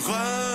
Vamos.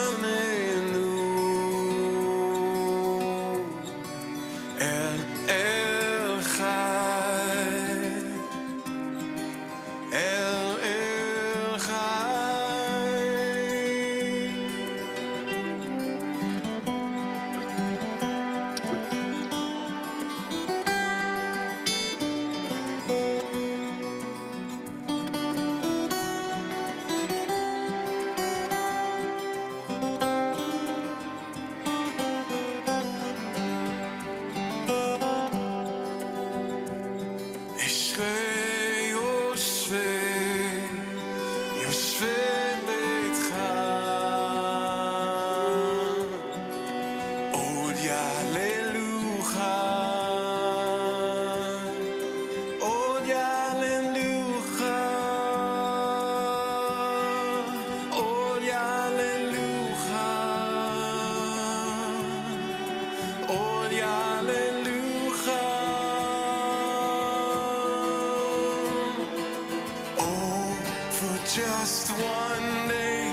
Just one day,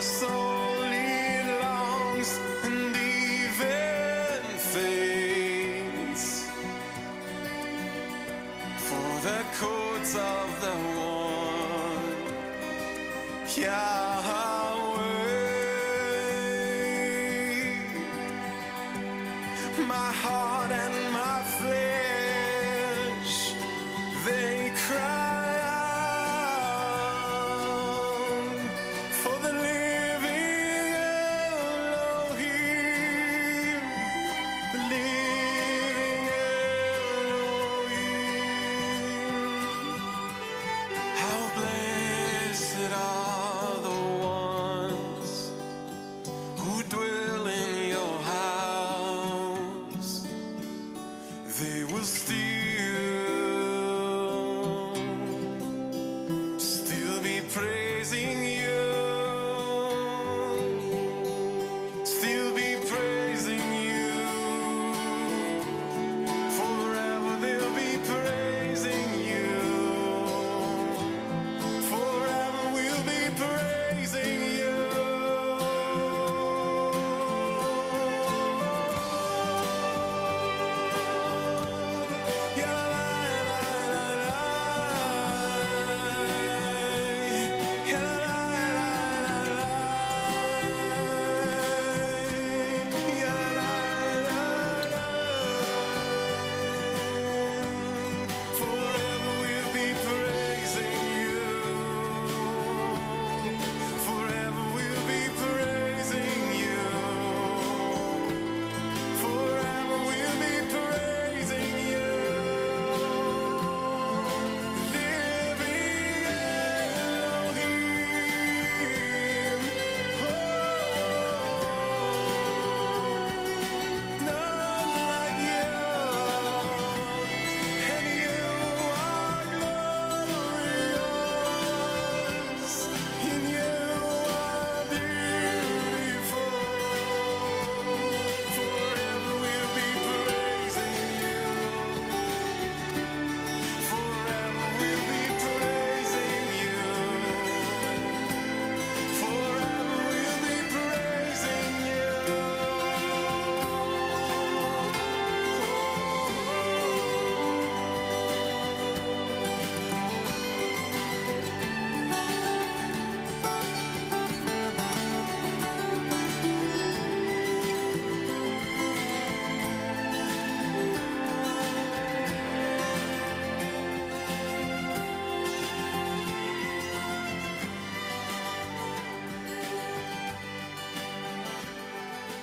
soul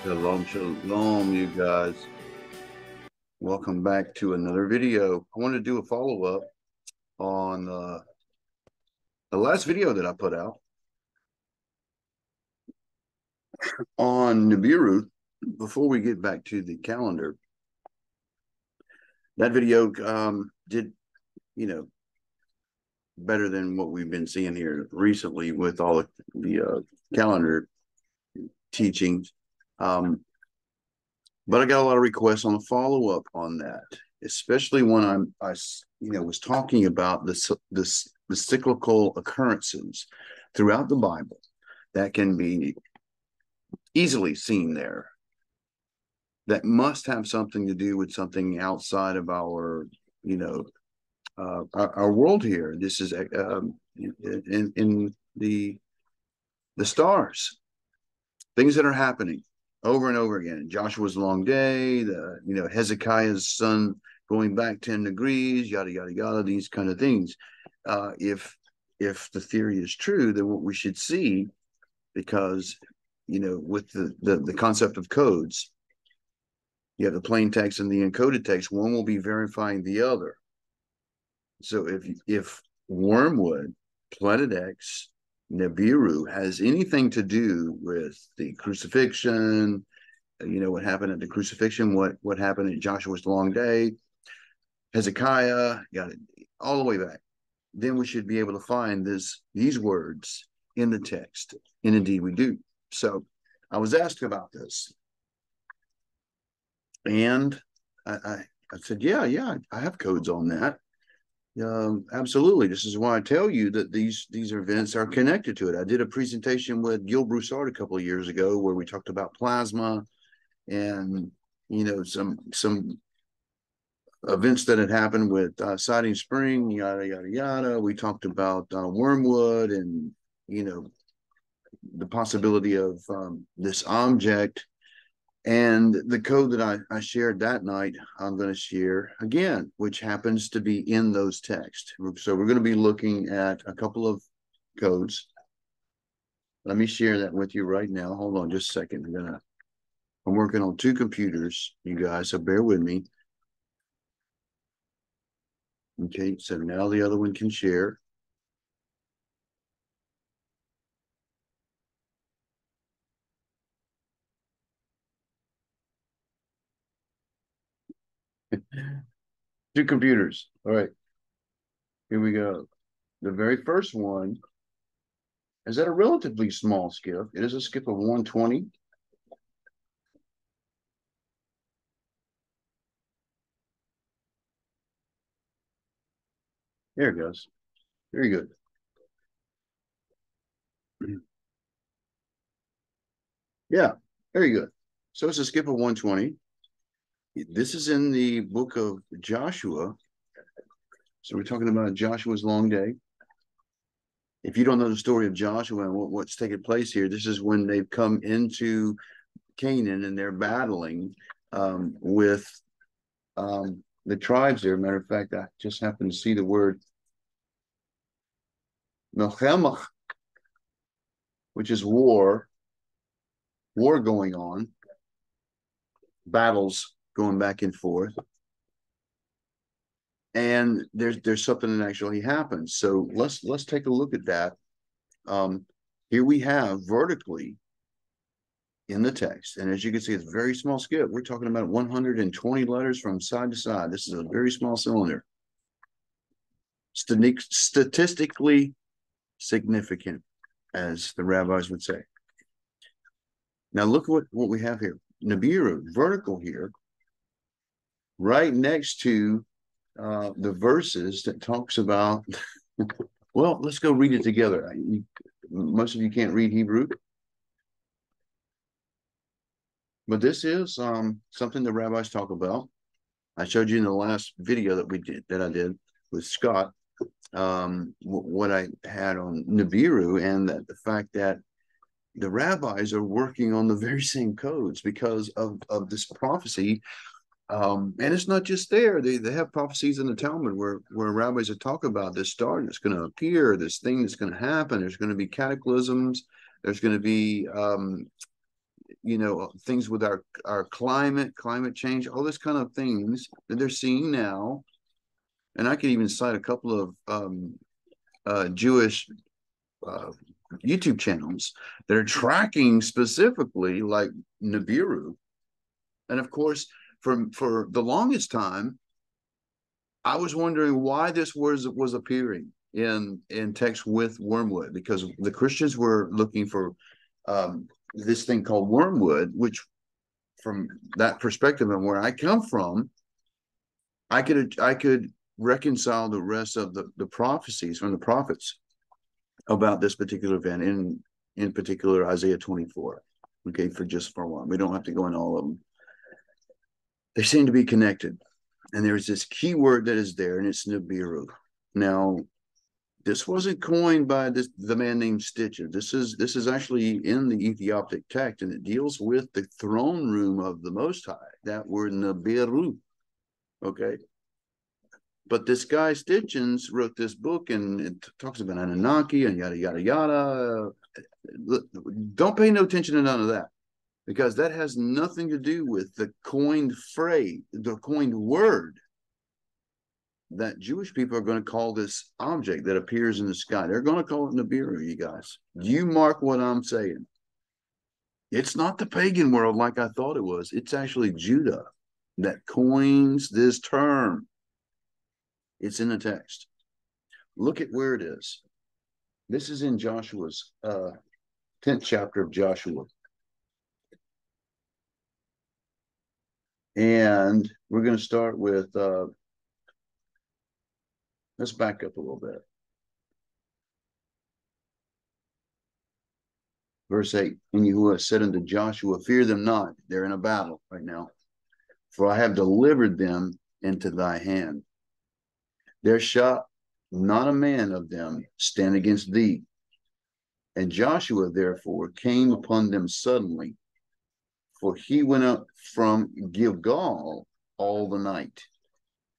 Shalom, shalom, you guys. Welcome back to another video. I want to do a follow up on uh, the last video that I put out on Nibiru before we get back to the calendar. That video um, did, you know, better than what we've been seeing here recently with all the, the uh, calendar teachings. Um, but I got a lot of requests on a follow up on that, especially when I'm I you know was talking about this this the cyclical occurrences throughout the Bible that can be easily seen there that must have something to do with something outside of our you know uh, our, our, world here. This is um, in, in the the stars, things that are happening over and over again. Joshua's long day, the you know Hezekiah's sun going back ten degrees, yada yada yada. These kind of things. Uh, if if the theory is true, then what we should see, because you know, with the the, the concept of codes, you have the plain text and the encoded text. One will be verifying the other. So if if Wormwood, Planet X, Nibiru has anything to do with the crucifixion, you know, what happened at the crucifixion, what what happened at Joshua's long day, Hezekiah, got it all the way back. Then we should be able to find this these words in the text. And indeed we do. So I was asked about this. And I, I, I said, yeah, yeah, I have codes on that. Um, absolutely. This is why I tell you that these these events are connected to it. I did a presentation with Gil Broussard a couple of years ago where we talked about plasma and you know some some events that had happened with uh, Siding Spring, yada yada yada. We talked about uh, wormwood and you know the possibility of um, this object and the code that I, I shared that night, I'm going to share again, which happens to be in those texts. So we're going to be looking at a couple of codes. Let me share that with you right now. Hold on just a second. I'm going to, I'm working on two computers, you guys, so bear with me. Okay, so now the other one can share. Two computers. All right. Here we go. The very first one is at a relatively small skip. It is a skip of 120. There it goes. Very good. Yeah, very good. So it's a skip of 120 this is in the book of Joshua. So we're talking about Joshua's long day. If you don't know the story of Joshua and what, what's taking place here, this is when they've come into Canaan and they're battling um, with um, the tribes there. Matter of fact, I just happened to see the word Melchemach, which is war, war going on, battles going back and forth. And there's there's something that actually happens. So let's let's take a look at that. Um, here we have vertically in the text, and as you can see, it's very small skip. We're talking about 120 letters from side to side. This is a very small cylinder. Statistically significant, as the rabbis would say. Now look what, what we have here. Nibiru, vertical here, right next to uh, the verses that talks about. well, let's go read it together. You, most of you can't read Hebrew, but this is um, something the rabbis talk about. I showed you in the last video that we did that I did with Scott um, what I had on Nibiru and that the fact that the rabbis are working on the very same codes because of, of this prophecy um, and it's not just there. They they have prophecies in the Talmud where where rabbis are talking about this star that's going to appear, this thing that's going to happen. There's going to be cataclysms. There's going to be um, you know, things with our our climate, climate change, all this kind of things that they're seeing now. And I could even cite a couple of um, uh, Jewish uh, YouTube channels that are tracking specifically like Nibiru. And of course, for for the longest time, I was wondering why this was was appearing in in text with wormwood because the Christians were looking for um, this thing called wormwood, which from that perspective and where I come from, I could I could reconcile the rest of the, the prophecies from the prophets about this particular event in in particular Isaiah 24. Okay, for just for one. We don't have to go into all of them. They seem to be connected. And there's this key word that is there, and it's Nibiru. Now, this wasn't coined by this the man named Sitchin. This is this is actually in the Ethiopic text, and it deals with the throne room of the Most High. That word Nibiru. Okay, but this guy Sitchin's wrote this book and it talks about Anunnaki and yada yada yada. Don't pay no attention to none of that because that has nothing to do with the coined phrase, the coined word that Jewish people are going to call this object that appears in the sky. They're going to call it Nibiru, you guys. You mark what I'm saying. It's not the pagan world like I thought it was. It's actually Judah that coins this term. It's in the text. Look at where it is. This is in Joshua's uh, 10th chapter of Joshua. And we're going to start with, uh, let's back up a little bit. Verse 8 And Yahuwah said unto Joshua, Fear them not. They're in a battle right now. For I have delivered them into thy hand. There shall not a man of them stand against thee. And Joshua therefore came upon them suddenly, for he went up from Gilgal all the night.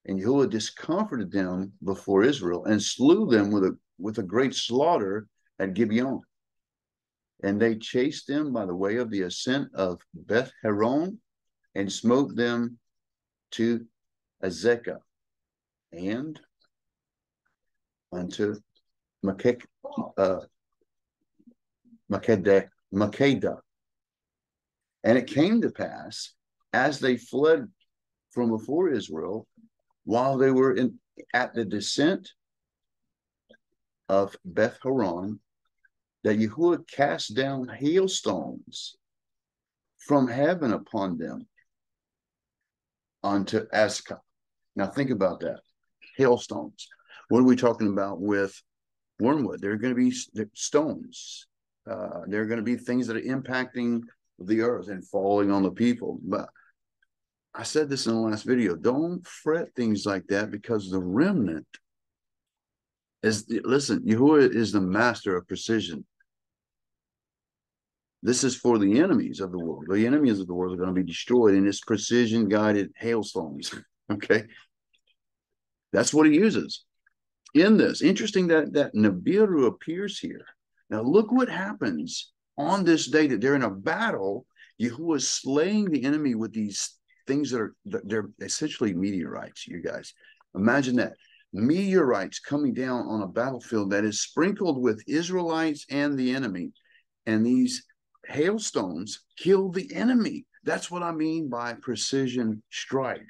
And Yahuwah discomforted them before Israel and slew them with a with a great slaughter at Gibeon. And they chased them by the way of the ascent of Beth Horon and smote them to Azekah and unto Makkedah, uh. And it came to pass as they fled from before Israel, while they were in at the descent of Beth Horon, that Yahuwah cast down hailstones from heaven upon them unto Azekah. Now think about that. Hailstones. What are we talking about with wormwood? There are going to be stones. Uh, there are going to be things that are impacting the earth and falling on the people. But I said this in the last video. Don't fret things like that because the remnant is listen, Yahuwah is the master of precision. This is for the enemies of the world. The enemies of the world are going to be destroyed in his precision guided hailstones. okay. That's what he uses in this. Interesting that that Nibiru appears here. Now look what happens on this day that they're in a battle. Yahuwah is slaying the enemy with these things that are they're essentially meteorites. You guys, imagine that meteorites coming down on a battlefield that is sprinkled with Israelites and the enemy, and these hailstones kill the enemy. That's what I mean by precision strike.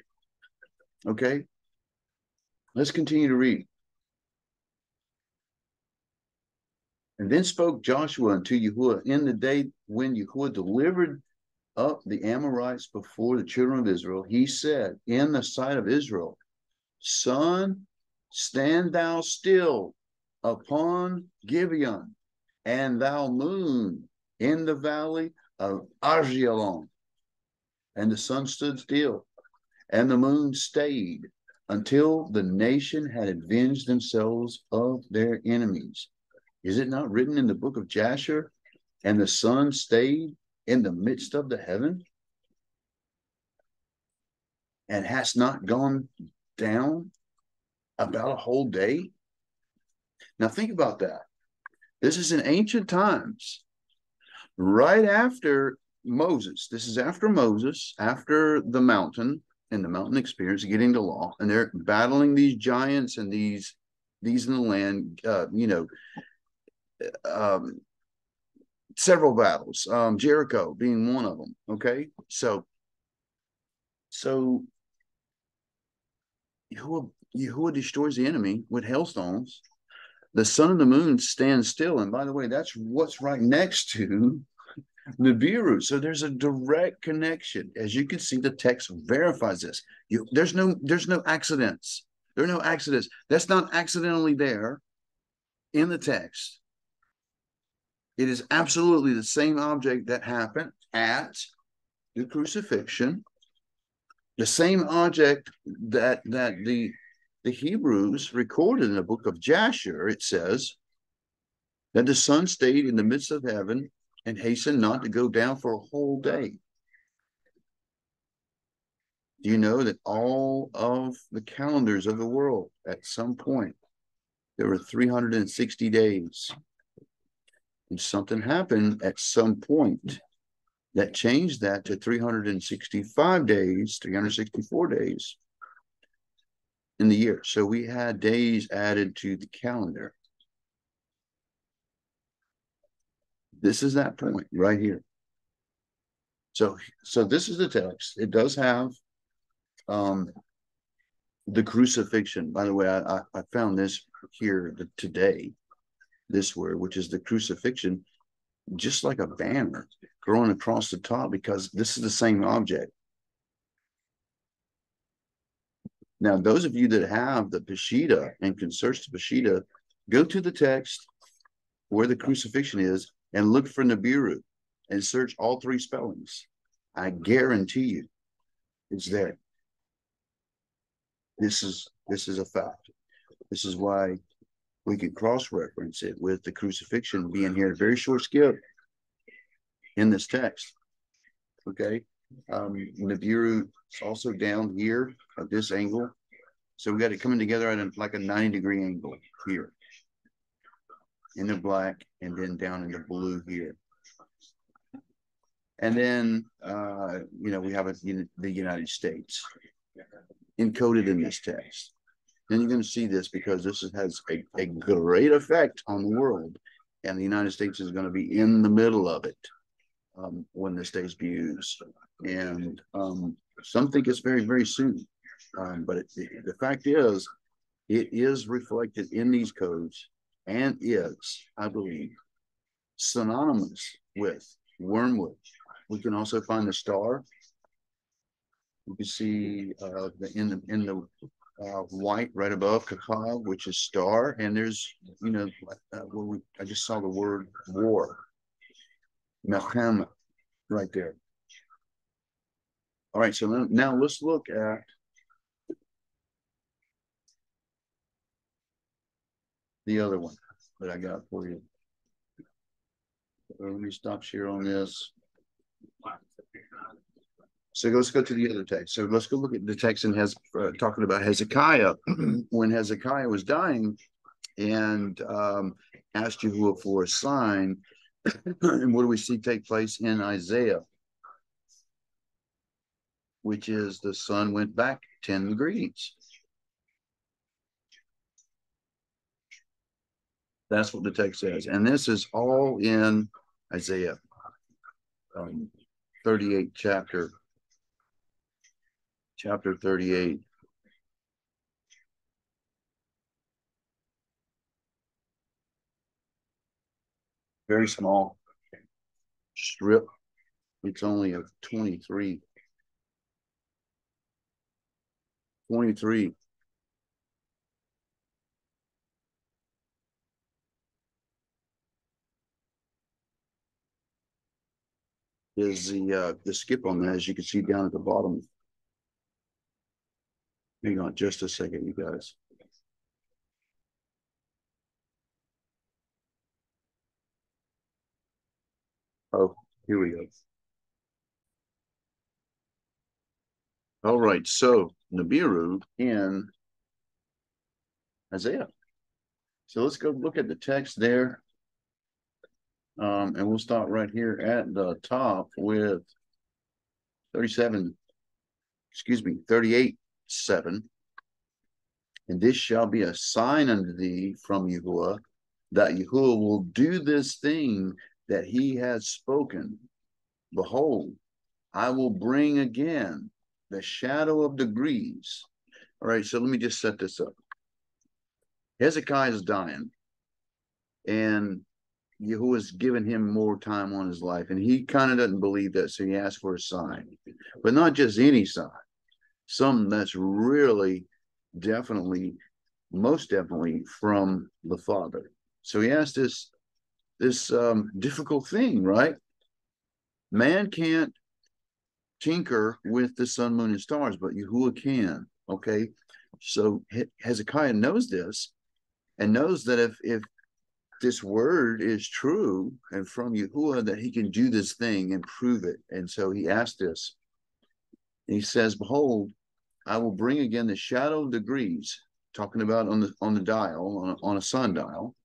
Okay, let's continue to read. And then spoke Joshua unto Yahuwah in the day when Yahuwah delivered up the Amorites before the children of Israel. He said, In the sight of Israel, Sun, stand thou still upon Gibeon, and thou moon in the valley of Aijalon. And the sun stood still, and the moon stayed until the nation had avenged themselves of their enemies. Is it not written in the book of Jasher? And the sun stayed in the midst of the heaven and has not gone down about a whole day. Now, think about that. This is in ancient times, right after Moses. This is after Moses, after the mountain and the mountain experience, getting the law, and they're battling these giants and these these in the land. Uh, you know, um, several battles. Um, Jericho being one of them. Okay, so so Yahuwah, destroys the enemy with hailstones. The sun and the moon stand still. And by the way, that's what's right next to Nibiru. So there's a direct connection. As you can see, the text verifies this. You, there's no there's no accidents. There are no accidents. That's not accidentally there in the text. It is absolutely the same object that happened at the crucifixion the same object that that the the Hebrews recorded in the book of Jasher, it says that the sun stayed in the midst of heaven and hastened not to go down for a whole day. Do you know that all of the calendars of the world at some point there were 360 days and something happened at some point that changed that to 365 days, 364 days in the year. So we had days added to the calendar. This is that point right here. So, so this is the text. It does have um, the crucifixion. By the way, I, I found this here today, this word, which is the crucifixion, just like a banner growing across the top because this is the same object. Now, those of you that have the Peshitta and can search the Peshitta, go to the text where the crucifixion is and look for Nibiru and search all three spellings. I guarantee you it's there. This is this is a fact. This is why we can cross-reference it with the crucifixion being here. Very short skip in this text. Okay. Um, Nibiru is also down here at this angle. So we got it coming together at a, like a 90 degree angle here in the black and then down in the blue here. And then, uh, you know, we have a, the United States encoded in this text. And you're going to see this because this has a, a great effect on the world. And the United States is going to be in the middle of it um, when this debuts. And um, some think it's very, very soon. Um, but it, the fact is, it is reflected in these codes and is, I believe, synonymous with wormwood. We can also find the star. We can see uh, the, in the in the uh, white right above Kachav, which is star, and there's you know uh, where we I just saw the word war Melchama right there. All right, so now let's look at the other one that I got for you. Let me stop share on this. So let's go to the other text. So let's go look at the text and has uh, talking about Hezekiah when Hezekiah was dying and um, asked Yahuwah for a sign. and what do we see take place in Isaiah? Which is the sun went back 10 degrees. That's what the text says. And this is all in Isaiah um, 38 chapter. Chapter 38. very small strip. It's only a 23. 23. Is the uh, the skip on that, as you can see down at the bottom. Hang on just a second, you guys. Oh, here we go. All right, so Nibiru in Isaiah. So let's go look at the text there. Um, and we'll start right here at the top with thirty-seven, excuse me, thirty-eight, seven. And this shall be a sign unto thee from Yahuwah, that Yahuwah will do this thing that he has spoken. Behold, I will bring again the shadow of degrees. All right, so let me just set this up. Hezekiah is dying, and Yahuwah's given him more time on his life, and he kind of doesn't believe that, so he asks for a sign, but not just any sign, something that's really definitely, most definitely from the Father. So he asked this this um, difficult thing, right? Man can't tinker with the sun, moon, and stars, but Yahuwah can. Okay, so Hezekiah knows this, and knows that if if this word is true and from Yahuwah, that he can do this thing and prove it. And so he asked this. He says, Behold, I will bring again the shadow of degrees, talking about on the on the dial, on a, on a sundial,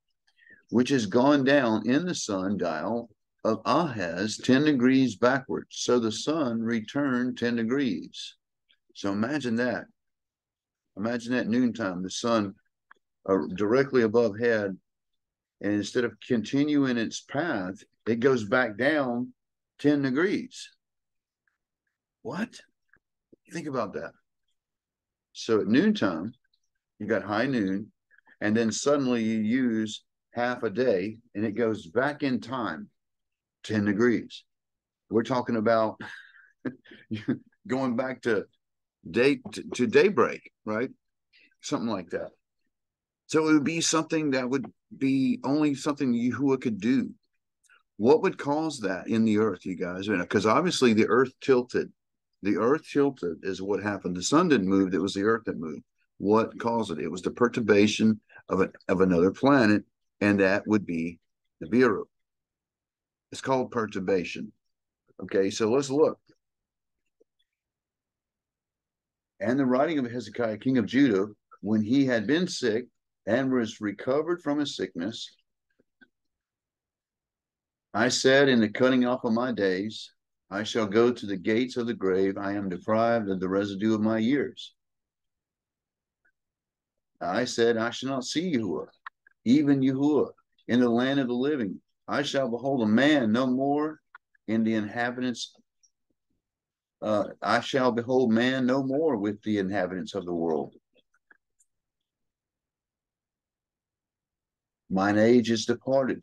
which has gone down in the sundial of Ahaz 10 degrees backwards. So the sun returned 10 degrees. So imagine that. Imagine that noontime, the sun uh, directly above head. And instead of continuing its path, it goes back down 10 degrees. What? Think about that. So at noontime, you got high noon, and then suddenly you use half a day and it goes back in time 10 degrees. We're talking about going back to day to, to daybreak, right? Something like that. So it would be something that would be only something Yahuwah could do. What would cause that in the earth, you guys? Because obviously the earth tilted. The earth tilted is what happened. The sun didn't move, it was the earth that moved. What caused it? It was the perturbation of, an, of another planet, and that would be the Nibiru. It's called perturbation. Okay, so let's look. And the writing of Hezekiah, king of Judah, when he had been sick and was recovered from his sickness, I said in the cutting off of my days, I shall go to the gates of the grave. I am deprived of the residue of my years. I said, I shall not see Yahuwah, even Yahuwah, in the land of the living. I shall behold a man no more in the inhabitants. Uh, I shall behold man no more with the inhabitants of the world. Mine age is departed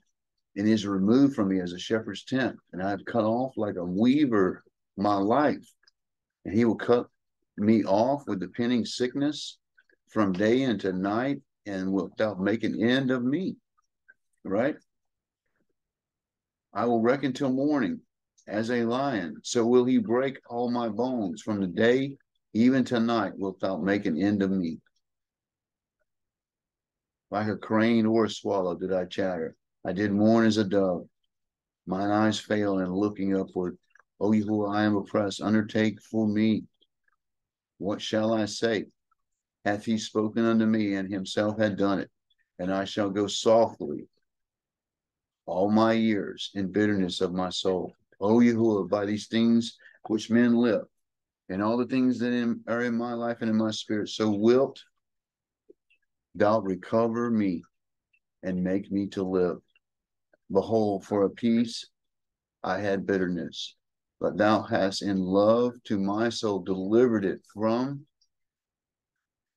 and is removed from me as a shepherd's tent, and I have cut off like a weaver my life, and he will cut me off with the pinning sickness from day into night, and without make an end of me. Right? I will reckon till morning as a lion. So will he break all my bones from the day even to night wilt thou make an end of me. Like a crane or a swallow did I chatter. I did mourn as a dove. Mine eyes fail and looking upward. O you who I am oppressed, undertake for me. What shall I say? Hath he spoken unto me, and himself had done it, and I shall go softly all my years in bitterness of my soul. O Yahuwah, by these things which men live, and all the things that in, are in my life and in my spirit, so wilt thou recover me and make me to live. Behold, for a peace I had bitterness, but thou hast in love to my soul delivered it from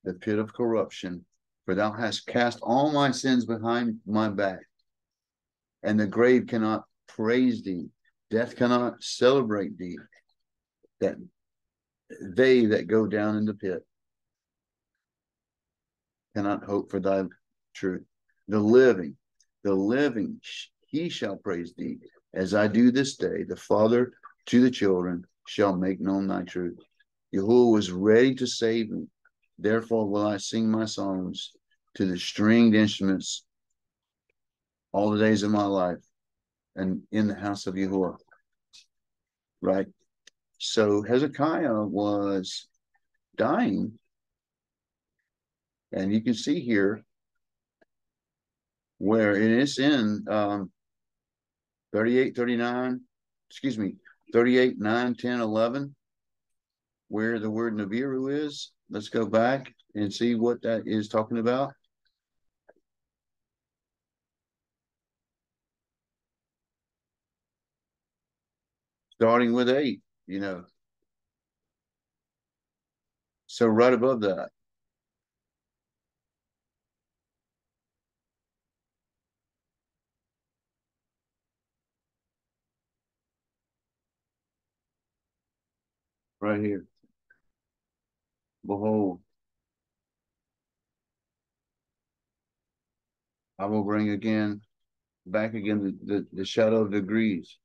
the pit of corruption, for thou hast cast all my sins behind my back and the grave cannot praise thee. Death cannot celebrate thee. That they that go down in the pit cannot hope for thy truth. The living, the living, he shall praise thee. As I do this day, the Father to the children shall make known thy truth. Yahuwah was ready to save me. Therefore will I sing my songs to the stringed instruments all the days of my life and in the house of Yahuwah. Right? So Hezekiah was dying. And you can see here where it is in um, 38, 39, excuse me, 38, 9, 10, 11, where the word Nibiru is. Let's go back and see what that is talking about. Starting with eight, you know. So right above that. Right here. Behold, I will bring again, back again, the, the, the shadow of degrees.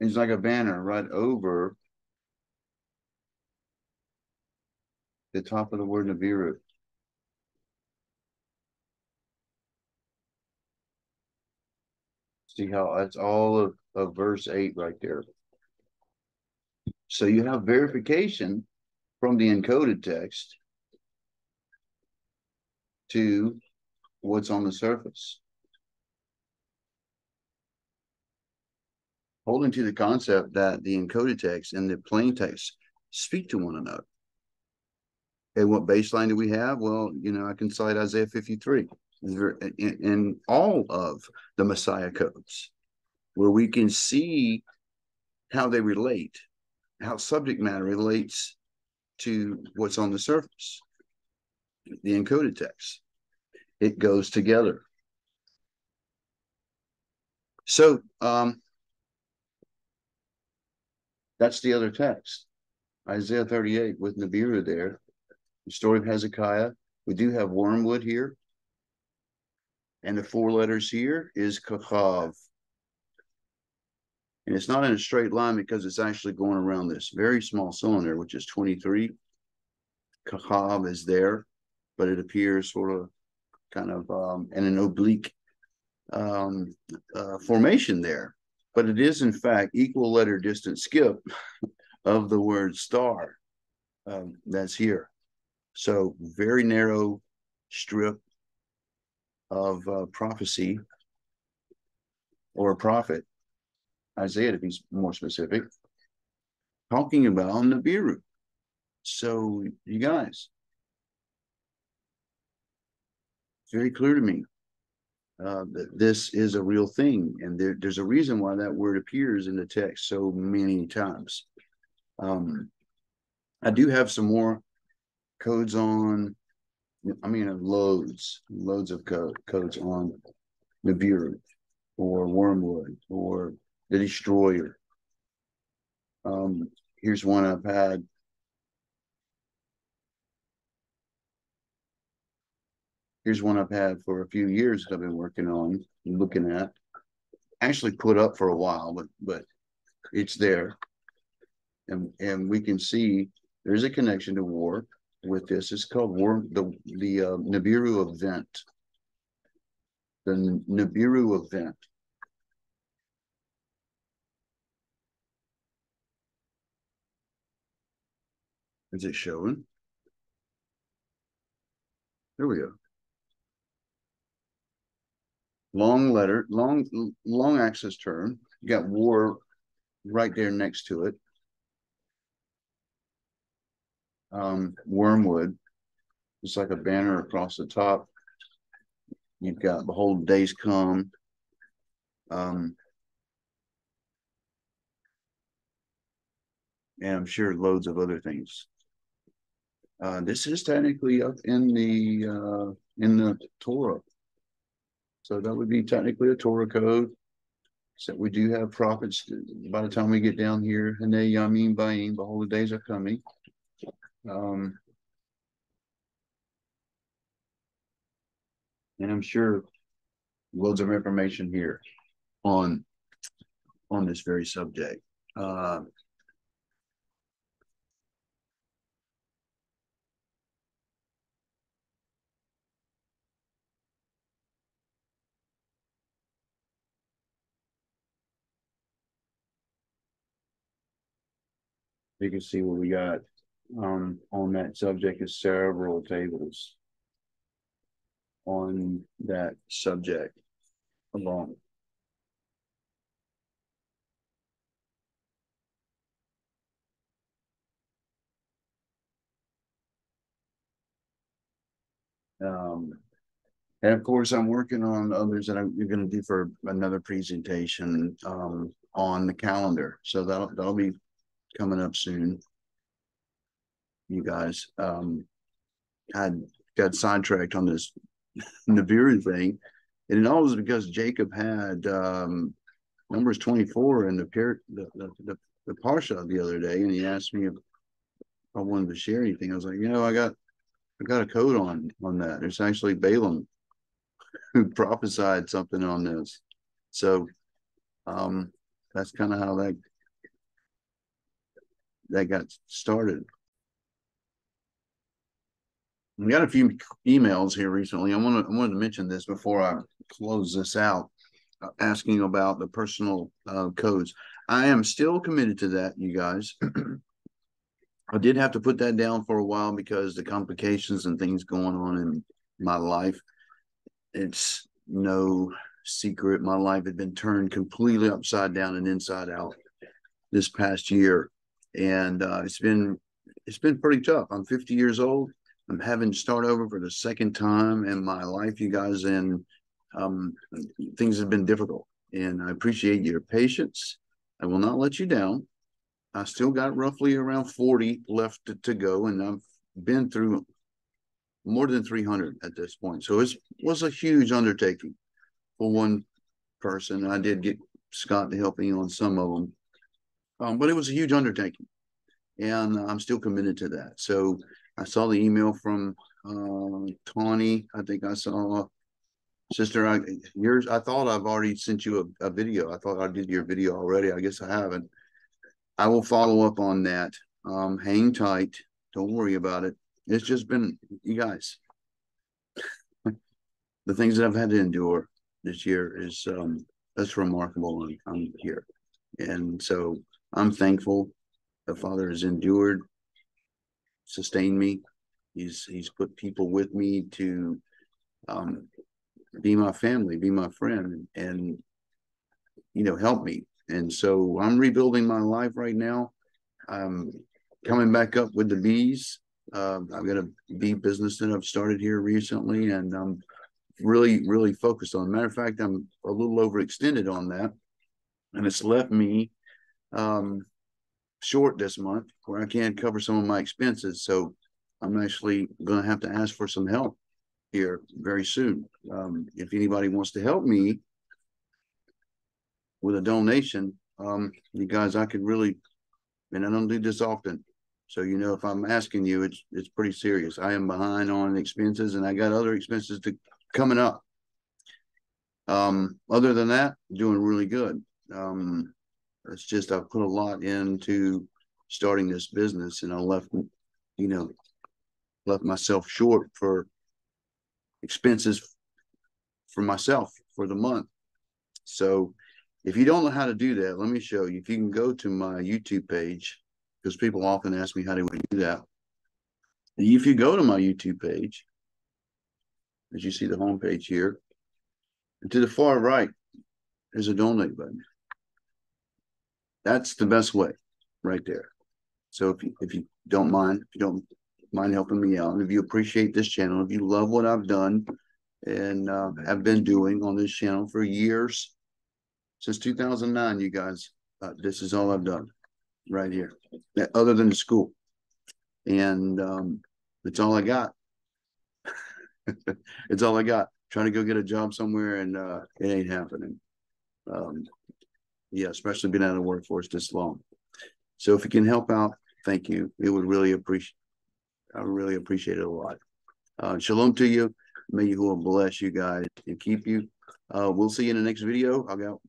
It's like a banner right over the top of the word Nibiru. See how that's all of, of verse 8 right there. So you have verification from the encoded text to what's on the surface. Holding to the concept that the encoded text and the plain text speak to one another. And what baseline do we have? Well, you know, I can cite Isaiah 53 in all of the Messiah codes, where we can see how they relate, how subject matter relates to what's on the surface, the encoded text. It goes together. So um, that's the other text, Isaiah 38 with Nibiru there. The story of Hezekiah. We do have wormwood here. And the four letters here is Kachav. And it's not in a straight line because it's actually going around this very small cylinder, which is 23. Kachav is there, but it appears sort of kind of um, in an oblique um, uh, formation there. But it is, in fact, equal letter distance skip of the word star um, that's here. So very narrow strip of uh, prophecy or prophet, Isaiah to be more specific, talking about Nibiru. So you guys, it's very clear to me uh, that this is a real thing, and there, there's a reason why that word appears in the text so many times. Um, I do have some more codes on, I mean, loads, loads of code, codes on Nibiru or Wormwood or the Destroyer. Um, here's one I've had. Here's one I've had for a few years that I've been working on, looking at. Actually put up for a while, but but it's there. And and we can see there's a connection to war with this. It's called War the the uh, Nibiru event. The Nibiru event. Is it showing? There we go. Long letter, long long access term. You got war right there next to it. um, wormwood. It's like a banner across the top. You've got Behold Days Come. Um, and I'm sure loads of other things. Uh, this is technically up in the uh, in the Torah, so that would be technically a Torah code. So we do have prophets. By the time we get down here, Hane Yamim Bayim, the days are coming. Um, and I'm sure loads of information here on on this very subject. Uh, you can see what we got um, on that subject is several tables on that subject alone. Um, and of course, I'm working on others that I'm, you're going to do for another presentation um, on the calendar. So that'll that'll be coming up soon. You guys, um, I got sidetracked on this Nibiru thing, and it all was because Jacob had um, numbers 24 in the period the, the, the, the parsha the other day, and he asked me if I wanted to share anything. I was like, you know, I got I got a code on on that. It's actually Balaam who prophesied something on this. So um that's kind of how that that got started. We got a few emails here recently. I want to I wanted to mention this before I close this out, uh, asking about the personal uh, codes. I am still committed to that, you guys. I did have to put that down for a while because the complications and things going on in my life. It's no secret. My life had been turned completely upside down and inside out this past year, and uh, it's been it's been pretty tough. I'm 50 years old. I'm having to start over for the second time in my life, you guys, and um, things have been difficult. And I appreciate your patience. I will not let you down. I still got roughly around 40 left to, to go, and I've been through more than 300 at this point. So it was a huge undertaking for one person. I did get Scott to help me on some of them, um, but it was a huge undertaking, and I'm still committed to that. So I saw the email from uh, Tawny. I think I saw sister. I yours. I thought I've already sent you a, a video. I thought I did your video already. I guess I haven't. I will follow up on that. Um, hang tight. Don't worry about it. It's just been, you guys, the things that I've had to endure this year is um, that's remarkable. and I'm here, and so I'm thankful. The Father has endured, sustained me. He's He's put people with me to um, be my family, be my friend, and you know help me and so I'm rebuilding my life right now. I'm coming back up with the bees. Uh, I've got a bee business that I've started here recently, and I'm really, really focused on. Matter of fact, I'm a little overextended on that, and it's left me um, short this month where I can't cover some of my expenses. So I'm actually going to have to ask for some help here very soon. Um, if anybody wants to help me with a donation, um, you guys, I could really, and I don't do this often. So you know, if I'm asking you, it's it's pretty serious. I am behind on expenses, and I got other expenses to coming up. Um, other than that, doing really good. Um, it's just I put a lot into starting this business, and I left, you know, left myself short for expenses for myself for the month. So if you don't know how to do that, let me show you. If you can go to my YouTube page, because people often ask me how do we do that. If you go to my YouTube page, as you see the home page here, and to the far right, there's a donate button. That's the best way, right there. So if you if you don't mind, if you don't mind helping me out, if you appreciate this channel, if you love what I've done and uh, have been doing on this channel for years, since 2009, you guys. Uh, this is all I've done right here, other than school. And um, it's all I got. it's all I got. Trying to go get a job somewhere and uh, it ain't happening. Um, yeah, especially being out of the workforce this long. So if you can help out, thank you. It would really appreciate. I really appreciate it a lot. Uh, shalom to you. May you will bless you guys and keep you. Uh, we'll see you in the next video. I'll go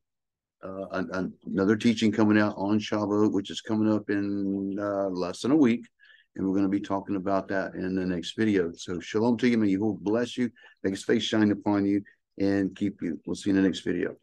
uh, another teaching coming out on Shavuot, which is coming up in uh, less than a week. And we're going to be talking about that in the next video. So shalom to you. May you will bless you, make his face shine upon you, and keep you. We'll see you in the next video.